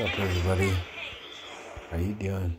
What's up, everybody? How you doing?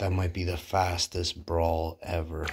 That might be the fastest brawl ever.